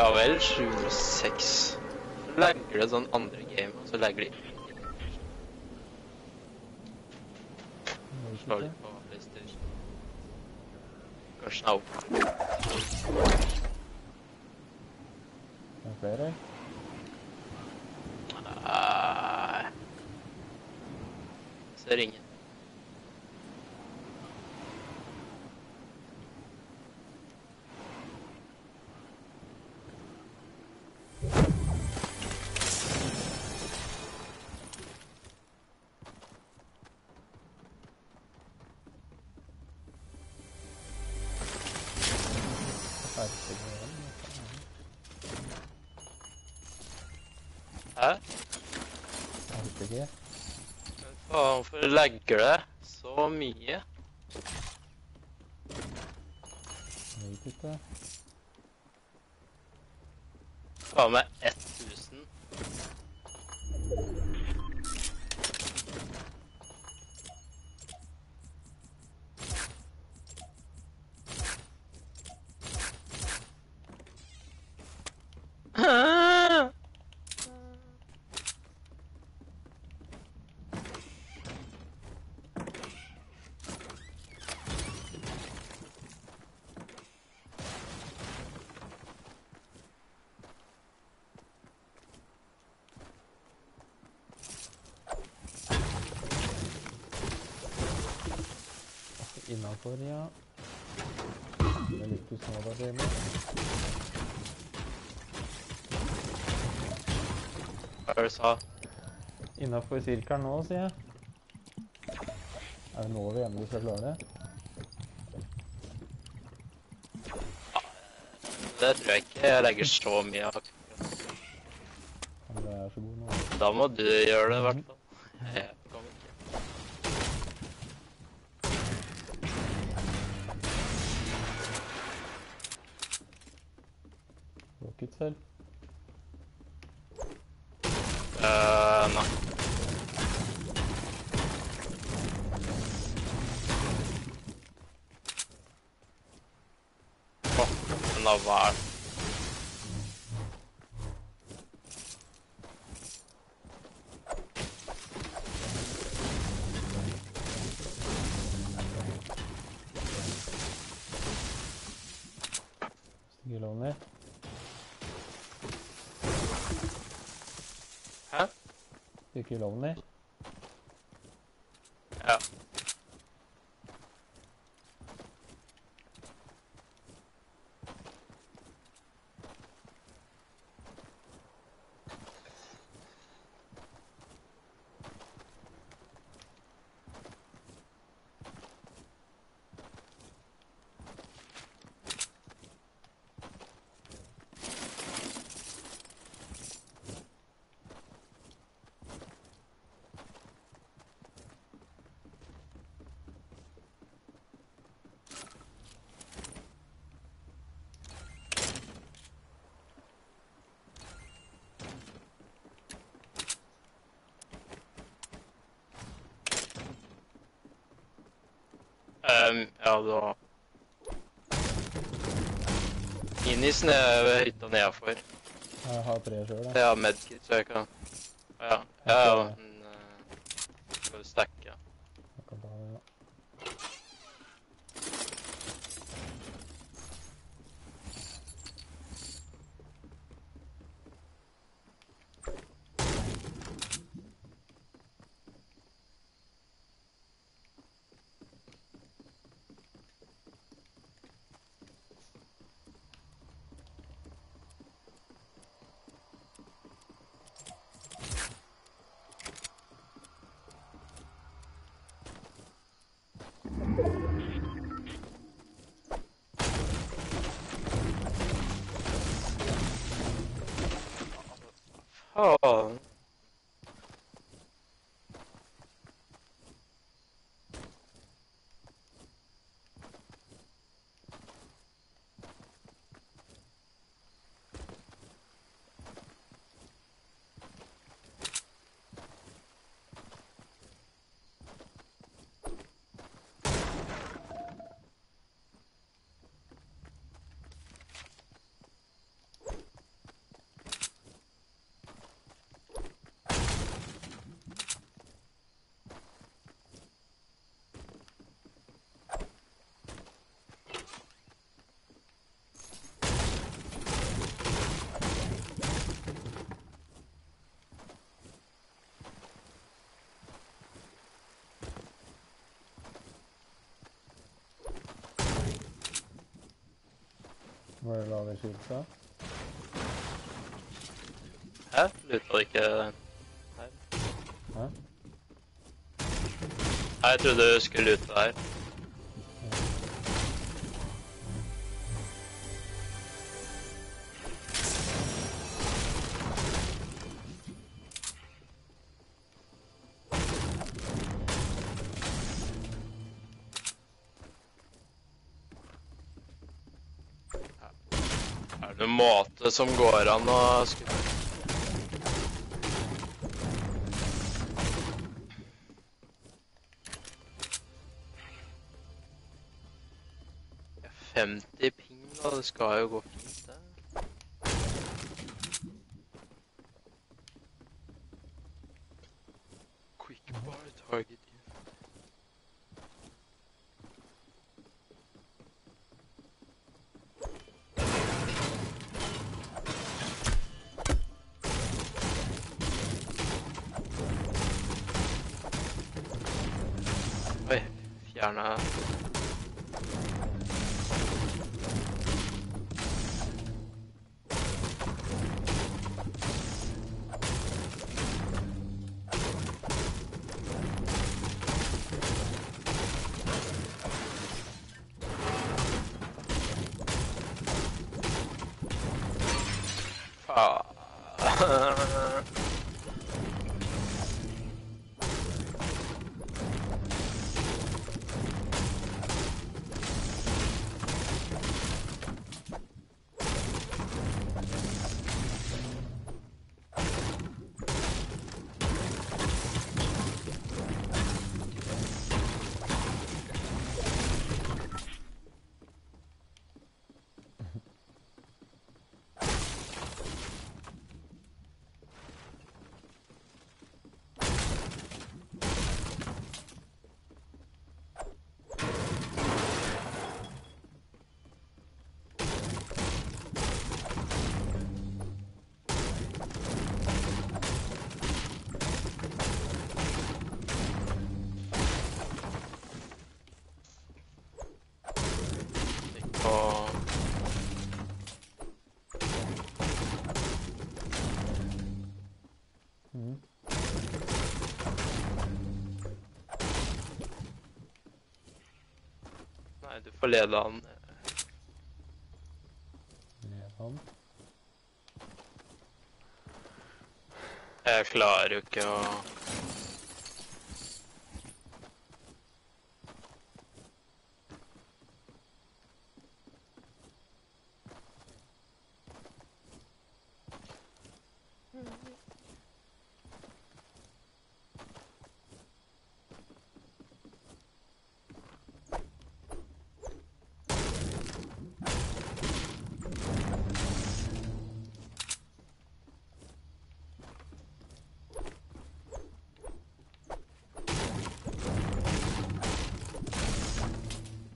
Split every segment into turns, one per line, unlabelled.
Ja vel, 7-6. Så legger det sånn andre game, og så legger de slår litt på PlayStation. Kanskje.
Det er flere.
Nei. Ser ingen.
Herregud.
Hæ?
Herregud.
Men faen, hvorfor legger det så mye?
Jeg vet ikke.
Faen meg 1000.
Dele.
Hva er det du sa?
Innafor sirkelen nå, sier jeg. Er det nå vi endelig skal klare det?
Det tror jeg ikke jeg legger så mye av.
Det er så god nå?
Da må du gjøre det, i hvert fall. Jeg kommer ikke.
Rocket selv.
Eh, nei. Åh, men da var
Stiger lovende.
Hæ?
Stikker lovende.
Ja. Um, ja, da Minisen er hytta nedafor.
Jeg har tre sjøl, jeg.
Jeg har medkit, så jeg kan Ja, ja, ja. Men uh, skal du stacke?
Jeg kan ta det, ja.
Faen.
Hvor du det lager skilt da?
Hæ? Luta ikke her?
Hæ?
Nei, jeg trodde du skulle lute der. Måte som går an å skulle Ja, 50 ping, da. Det skal jo gå fint, det. Quick bar target. Oi, fjerna Faen. Og Får lede han.
Lede han.
Jeg klarer jo ikke å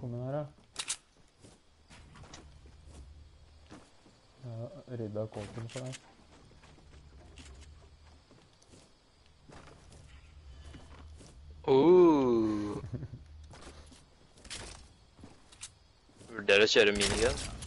Kom inn her, da. Jeg har rydda kåken for deg.
Uh. Vurderer å kjøre minigun.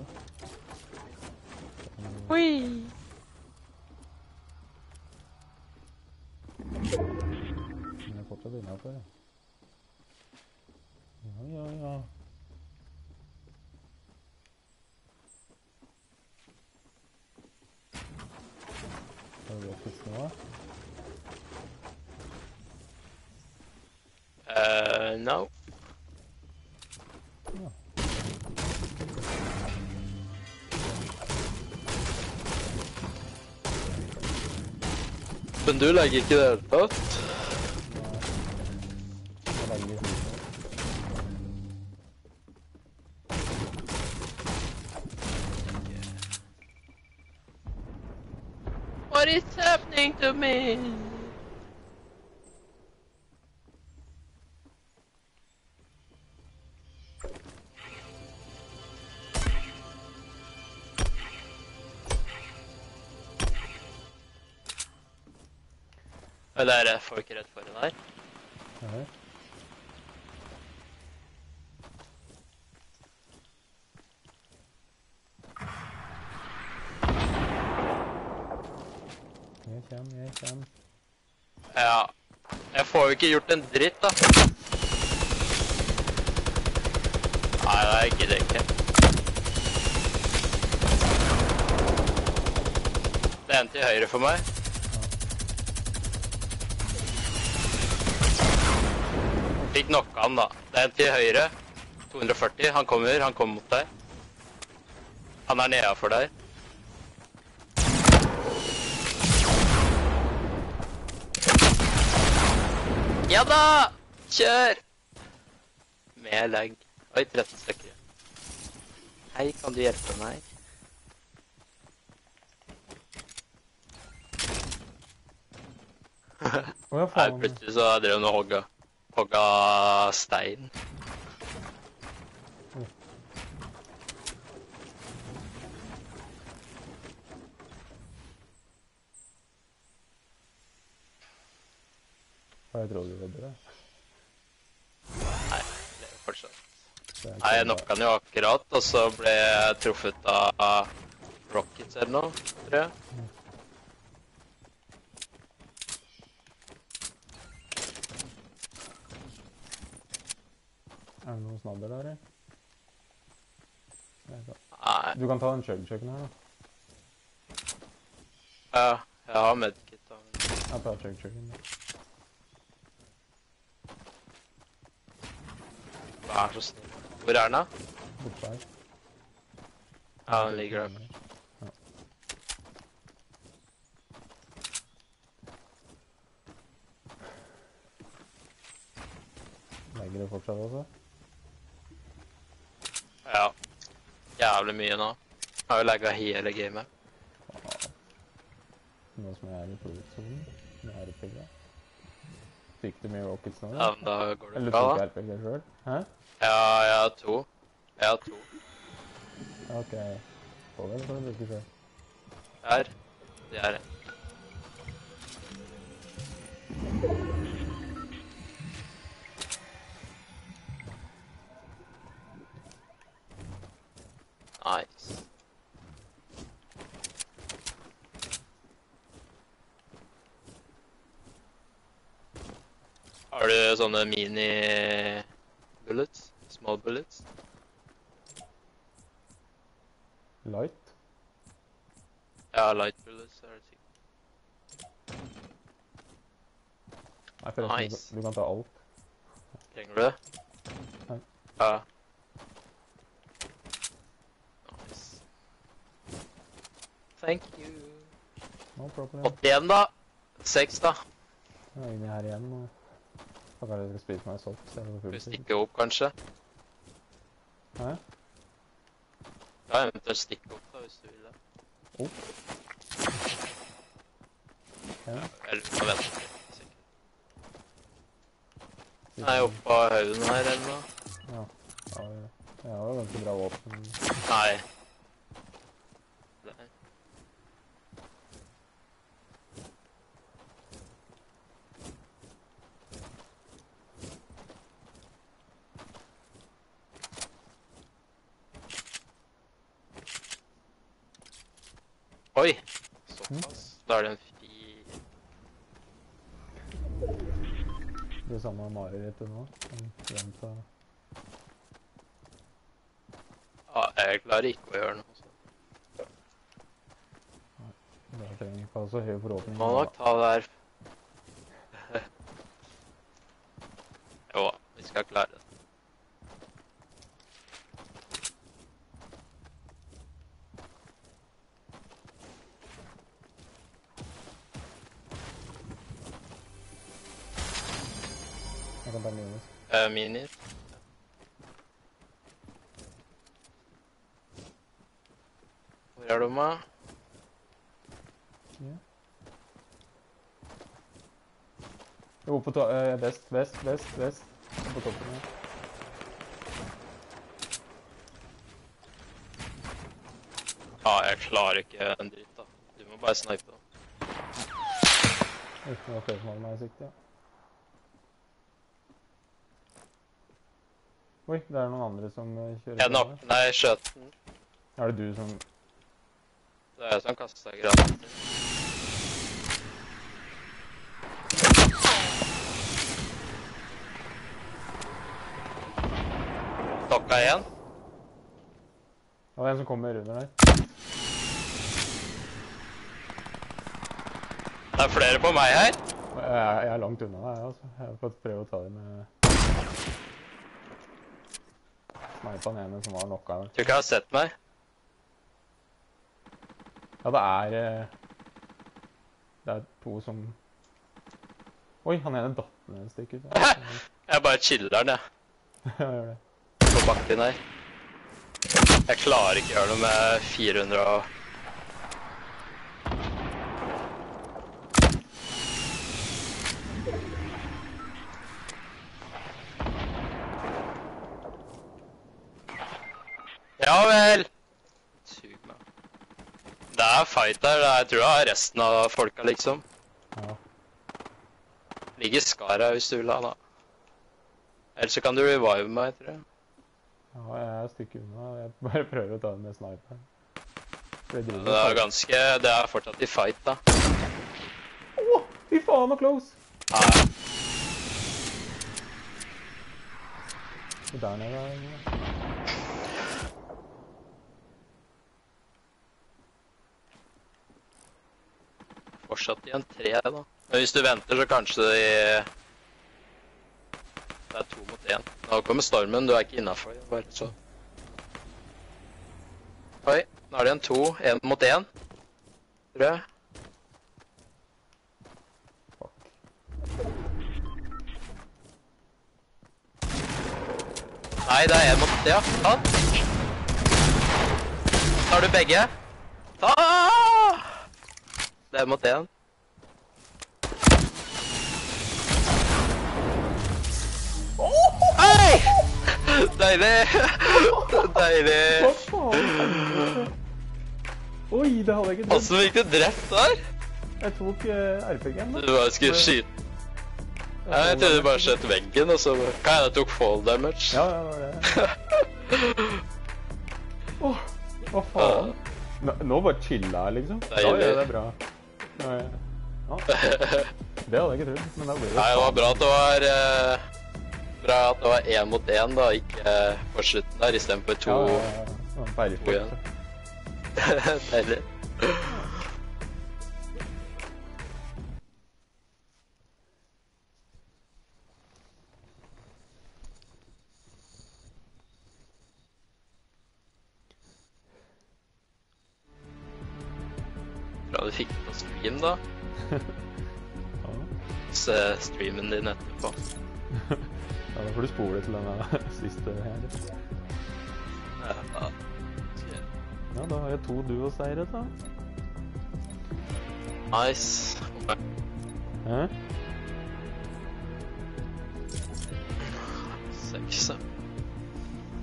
Jaså? Kan du-
Oi.
Den er fortsatt innafor, ja. Ja,
Men du legger ikke det tatt? What is happening to me? Eller er folk redd for det der?
Jeg kommer, jeg kommer.
Ja. Jeg får jo ikke gjort en dritt, da. Nei, det gidder jeg ikke. Det er en til høyre for meg. Fikk knocka han, da. Det er en til høyre. 240. Han kommer, han kommer mot deg. Han er nedafor deg. Ja da! Kjør! Med lag. Oi, 13 stykker. Hei, kan du hjelpe meg?
Å ja, faen.
plutselig så drev hun og hogga. Hogga stein.
Jeg trodde du redde det.
Nei, det er fortsatt.
Er
Nei, jeg knocka han jo akkurat, og så ble jeg truffet av rockets eller noe, tror jeg.
Noen snadder der, eller? Nei, Du kan ta den chug-chucken her, da.
ja, jeg har medkit. da.
Jeg tar chug-chucken. da.
Vær så snill. Hvor er den, da?
Borte her.
Ja, den ligger der.
Ja. Legger det fortsatt også?
Ja. Jævlig mye nå. Jeg har jo lagga hele gamet.
Nå som jeg er i produktsonen med RPG. Fikk du mye rockets nå?
Ja, men da går det
Eller
bra,
tok
da.
RPG sjøl? Hæ?
Ja, jeg har to. Jeg har to.
OK. Få vel for du bruke sjøl.
Her. Det er det. Sånne mini-bullets? Small bullets?
Light?
Ja, light bullets er det sikkert.
Nei, forresten,
Nice.
du, kan ta alt.
Trenger du det?
Nei.
Ja. Nice. Thank you.
No problem.
81 da. 6 da.
Jeg er inni her igjen. og Da kan jeg spise meg sopp. Er
Skal vi stikke opp, kanskje?
Hæ?
Ja, eventuelt stikke opp, da, hvis du vil det.
Ja.
Eller, litt. sikkert. Nei, oppå haugen her, eller noe?
Ja. ja, ja. Jeg har jo ganske bra våpen.
Nei. Der. Oi! Såpass. Da er det en fi...
Det samme marerittet nå. da.
Ja, jeg klarer ikke å gjøre noe. Så.
da trenger jeg ikke ha så høy forhåpning.
Må nok ta det her.
não
dá menos. É, mini. Virar uma.
Aqui. Eu vou puto. É, vest, vest, vest, vest. Botou por mim.
Ja, jeg klarer ikke en dritt, da. Du må bare snipe, da.
Ikke noe Uten å føle meg i sikte. Oi, det er noen andre som eh, kjører
Jeg nok... Nei, skjøt den.
Er det du som
Det er jeg som kasta grann. Stokka igjen.
Ja, Det er en som kommer under der.
Det er flere på meg her.
Jeg er, jeg er langt unna deg, altså. Jeg har fått prøve å ta dem med Snipa den ene som var knocka.
Tror ikke jeg har sett meg.
Ja, det er eh, Det er to som Oi, han ene datt ned et stykke. Ja,
Jeg bare chiller'n, jeg.
jeg gjør det.
På bakken her. Jeg klarer ikke å gjøre noe med 400 og Ja vel! Sug meg. Det er fight der. er- Jeg tror det er resten av folka, liksom.
Ja.
Ligger skar her hvis du vil ha, da. Ellers så kan du revive meg, tror jeg.
ja, jeg er et stykke unna. Jeg bare prøver å ta den med sniperen. Det,
Det er ganske Det er fortsatt i fight, da.
Åh, fy faen, så close!
Ja,
Og Der nede er
fortsatt i en tre, da. Men hvis du venter, så kanskje det Det er to mot én. Nå kommer stormen, du er ikke innafor. Bare så. Oi, nå er det en to. Én mot én. Jeg. Nei, det er én mot Ja, ta den. Tar du begge? Ta! Det er mot én. Hei! Deilig! Deilig.
Hva faen? Oi, det hadde jeg ikke trodd.
Åssen fikk du drept der?
Jeg tok uh, RPG-en, da.
Du bare skulle skyte Nei, Jeg trodde du bare skjøt veggen, og så Hva er det, tok fall damage.
Ja, ja, det var det. Åh, hva faen? Nå, nå bare chilla jeg, liksom. Da
gjør
ja, det er bra. Ja, det hadde jeg ikke trodd, men da blir det
Nei, det var bra at det var uh, Bra at det var én mot én, da, ikke uh, på slutten der, istedenfor to.
Ja, ja, ja.
Deilig. Bra du fikk på stream, da.
Ja.
Se streamen din etterpå.
ja, da får du spole til denne siste her.
Ja, da.
Ja, da har jeg to duo-seire, da.
Nice.
Hæ?
Seks. ja.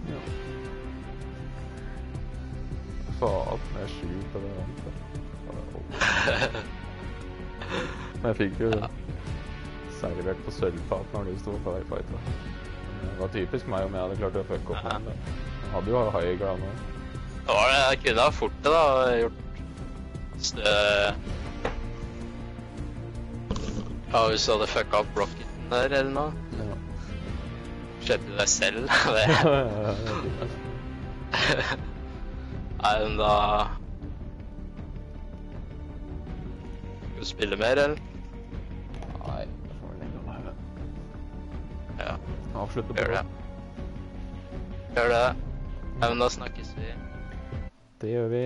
Ja. Faen, jeg er sjuk på det vannet. Men jeg fikk jo servert på sølvfat når de sto på fight. da. Det var typisk meg om jeg hadde klart å fucke opp
Ja.
den. Jeg hadde jo high ground
det. Jeg kunne ha fort det, da. Gjort stø... Ja, hvis du hadde fucka opp rocketen der eller noe.
Ja.
Skjedde det deg selv? Det.
Ja, ja, ja.
Nei, men da Skal du spille mer, eller?
Nei, det får vi legge meg her.
Ja,
Avslutte på
gjør det. Gjør det. Men da snakkes vi.
Det gjør vi.